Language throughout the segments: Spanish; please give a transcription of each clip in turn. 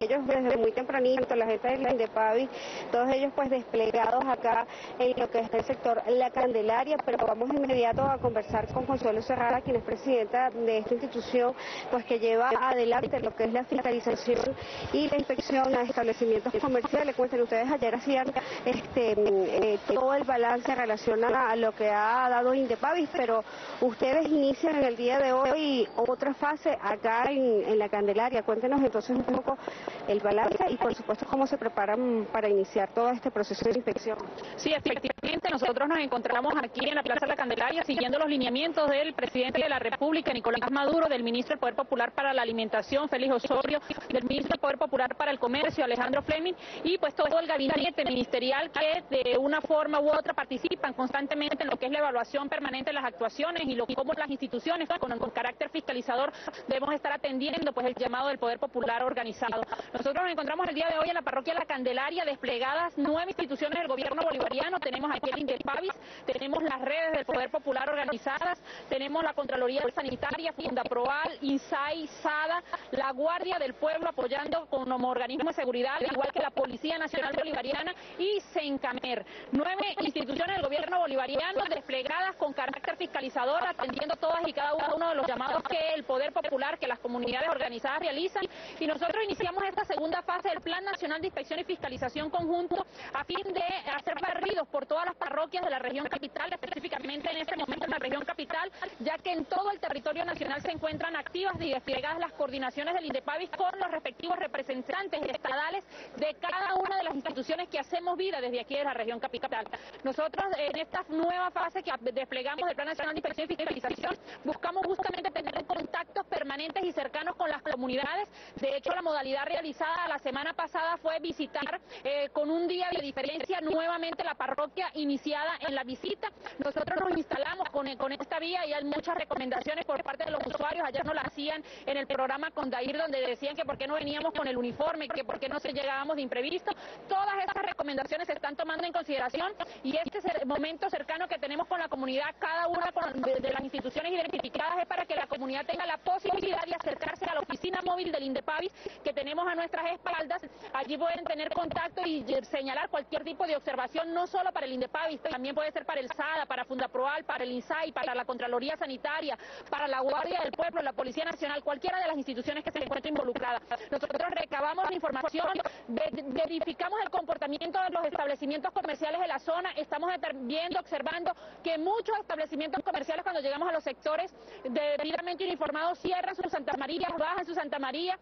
ellos desde muy tempranito, la gente de la Indepavi, todos ellos pues desplegados acá en lo que es el sector La Candelaria, pero vamos inmediato a conversar con Consuelo Serrara, quien es presidenta de esta institución, pues que lleva adelante lo que es la fiscalización y la inspección a establecimientos comerciales. Cuenten ustedes, ayer hacían este, eh, todo el balance relacionado a lo que ha dado Indepavis, pero ustedes inician en el día de hoy otra fase acá en La Candelaria. Cuéntenos entonces un poco el balance y por supuesto cómo se preparan para iniciar todo este proceso de inspección. Sí, efectivamente, nosotros nos encontramos aquí en la Plaza de la Candelaria siguiendo los lineamientos del presidente de la República, Nicolás Maduro, del ministro del Poder Popular para la Alimentación, Félix Osorio, del ministro del Poder Popular para el Comercio, Alejandro Fleming, y pues todo el gabinete ministerial que de una forma u otra participan constantemente en lo que es la evaluación permanente de las actuaciones y lo cómo las instituciones con, con carácter fiscalizador debemos estar atendiendo pues el llamado del Poder Popular organizado. Nosotros nos encontramos el día de hoy en la parroquia La Candelaria desplegadas nueve instituciones del gobierno bolivariano, tenemos aquí el Indepavis, tenemos las redes del Poder Popular organizadas, tenemos la Contraloría Sanitaria, Fundaproal, INSAI, SADA, la Guardia del Pueblo apoyando como organismo de seguridad, igual que la Policía Nacional Bolivariana y Sencamer. Nueve instituciones del gobierno bolivariano desplegadas con carácter fiscalizador, atendiendo todas y cada uno de los llamados que el Poder Popular, que las comunidades organizadas realizan. Y nosotros iniciamos esta segunda fase del Plan Nacional de Inspección y Fiscalización Conjunto a fin de hacer barridos por todas las parroquias de la región capital, específicamente en este momento en la región capital, ya que en todo el territorio nacional se encuentran activas y desplegadas las coordinaciones del INDEPAVIS con los respectivos representantes estadales de cada una de las instituciones que hacemos vida desde aquí de la región capital. Nosotros en esta nueva fase que desplegamos del Plan Nacional de Inspección y Fiscalización buscamos justamente tener contactos permanentes y cercanos con las comunidades. De hecho, la modalidad realizada la semana pasada fue visitar eh, con un día de diferencia nuevamente la parroquia iniciada en la visita. Nosotros nos instalamos con, con esta vía y hay muchas recomendaciones por parte de los usuarios. Ayer nos la hacían en el programa con Dair donde decían que por qué no veníamos con el uniforme, que por qué no se llegábamos de imprevisto. Todas esas recomendaciones se están tomando en consideración y este momento cercano que tenemos con la comunidad, cada una de las instituciones identificadas es para que la comunidad tenga la posibilidad de acercarse a la oficina móvil del INDEPAVIS que tenemos a nuestras espaldas. Allí pueden tener contacto y señalar cualquier tipo de observación, no solo para el INDEPAVIS, también puede ser para el SADA, para Fundaproal, para el INSAI, para la Contraloría Sanitaria, para la Guardia del Pueblo, la Policía Nacional, cualquiera de las instituciones que se encuentren involucradas. Nosotros recabamos la información, verificamos el comportamiento de los establecimientos comerciales de la zona, estamos viendo, observando que muchos establecimientos comerciales cuando llegamos a los sectores debidamente uniformados cierran sus Santa María, bajan su Santa María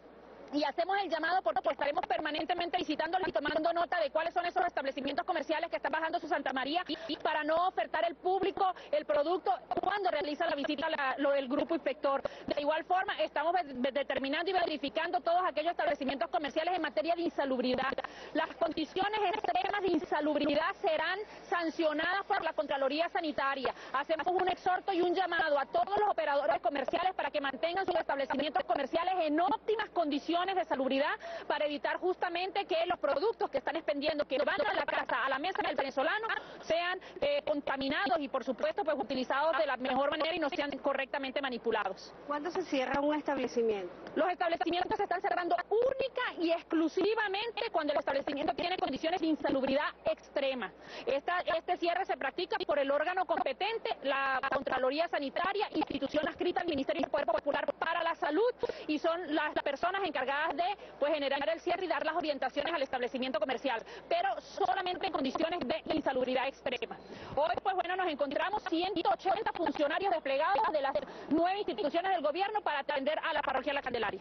y hacemos el llamado porque pues, estaremos permanentemente visitándolos y tomando nota de cuáles son esos establecimientos comerciales que están bajando su Santa María y para no ofertar el público el producto cuando realiza la visita la, lo del grupo inspector. De igual forma, estamos determinando y verificando todos aquellos establecimientos comerciales en materia de insalubridad. Las condiciones extremas de insalubridad serán sancionadas por la Contraloría Sanitaria. Hacemos un exhorto y un llamado a todos los operadores comerciales para que mantengan sus establecimientos comerciales en óptimas condiciones de salubridad para evitar justamente que los productos que están expendiendo, que van a la casa, a la mesa del venezolano, sean eh, contaminados y por supuesto pues utilizados de la mejor manera y no sean correctamente manipulados. ¿Cuándo se cierra un establecimiento? Los establecimientos se están cerrando única y exclusivamente cuando el establecimiento tiene condiciones de insalubridad extrema. Esta, este cierre se practica por el órgano competente, la Contraloría Sanitaria, institución adscrita al Ministerio del Poder Popular para la Salud y son las personas encargadas de pues, generar el cierre y dar las orientaciones al establecimiento comercial, pero solamente en condiciones de insalubridad extrema. Hoy, pues bueno, nos encontramos 180 funcionarios desplegados de las nueve instituciones del gobierno para atender a la parroquia La Candelaria.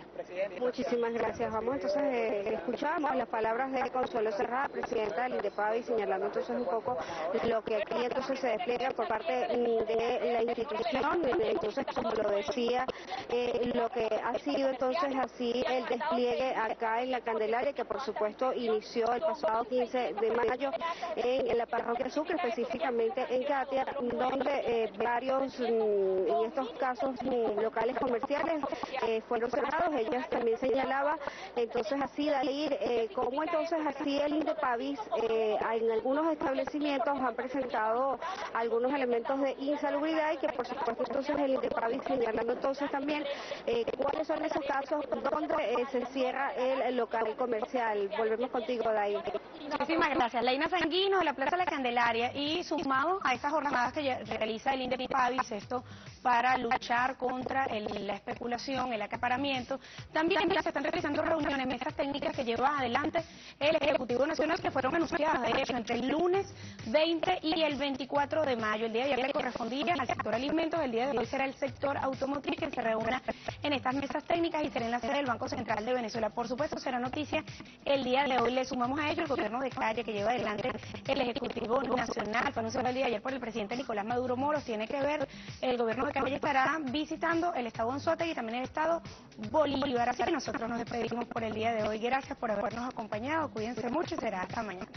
Muchísimas gracias. Vamos entonces, eh, escuchamos las palabras de Consuelo Serrada, presidenta del INDEPAVI, señalando entonces un poco lo que aquí entonces se despliega por parte de la institución, entonces como lo decía, eh, lo que ha sido entonces así el despliegue acá en la Candelaria, que por supuesto inició el pasado 15 de mayo en, la parroquia Sucre, específicamente en Katia, donde eh, varios, mm, en estos casos, mm, locales comerciales eh, fueron cerrados. Ella también señalaba entonces Sí, Dair, eh, como entonces así el Indepavis eh, en algunos establecimientos han presentado algunos elementos de insalubridad y que por supuesto entonces el Indepavis señalando entonces también eh, cuáles son esos casos donde se cierra el, local comercial. Volvemos contigo, Dair. Muchísimas gracias. Leina Sanguino de la Plaza La Candelaria y sumado a estas jornadas que realiza el Indepavis, esto para luchar contra la especulación, el acaparamiento, también se están realizando reuniones, mesas técnicas que lleva adelante el Ejecutivo Nacional que fueron anunciadas, de hecho, entre el lunes 20 y el 24 de mayo. El día de ayer correspondía al sector alimentos, el día de hoy será el sector automotriz que se reúna en estas mesas técnicas y será en la sede del Banco Central de Venezuela. Por supuesto, será noticia el día de hoy. Le sumamos a ello el gobierno de calle que lleva adelante el Ejecutivo Nacional. Fue anunciado el día de ayer por el presidente Nicolás Maduro Moros. Tiene que ver, el gobierno de calle estará visitando el estado Anzoátegui y también el estado Bolívar. Así que nosotros nos despedimos por el día de hoy. Gracias por habernos acompañado. Cuídense mucho y será hasta mañana.